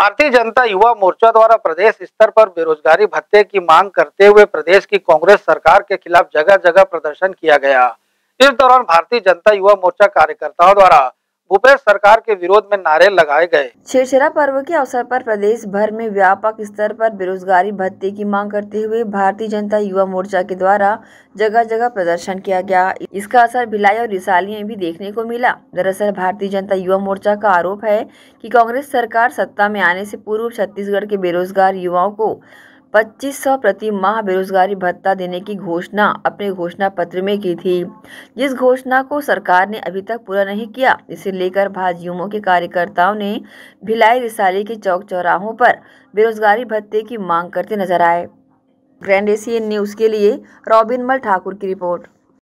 भारतीय जनता युवा मोर्चा द्वारा प्रदेश स्तर पर बेरोजगारी भत्ते की मांग करते हुए प्रदेश की कांग्रेस सरकार के खिलाफ जगह जगह प्रदर्शन किया गया। इस दौरान भारतीय जनता युवा मोर्चा कार्यकर्ताओं द्वारा भूपेश सरकार के विरोध में नारे लगाए गए। छेरछेरा पर्व के अवसर पर प्रदेश भर में व्यापक स्तर पर बेरोजगारी भत्ते की मांग करते हुए भारतीय जनता युवा मोर्चा के द्वारा जगह जगह प्रदर्शन किया गया। इसका असर भिलाई और रिसाली में भी देखने को मिला। दरअसल, भारतीय जनता युवा मोर्चा का आरोप है कि कांग्रेस सरकार सत्ता में आने से पूर्व छत्तीसगढ़ के बेरोजगार युवाओं को 2500 प्रति माह बेरोजगारी भत्ता देने की घोषणा अपने घोषणा पत्र में की थी। जिस घोषणा को सरकार ने अभी तक पूरा नहीं किया, इसे लेकर भाजयुमो के कार्यकर्ताओं ने भिलाई रिसाली के चौक चौराहों पर बेरोजगारी भत्ते की मांग करते नज़र आए। ग्रैंड एशियन न्यूज़ के लिए रॉबिन मल ठाकुर की रिपोर्ट।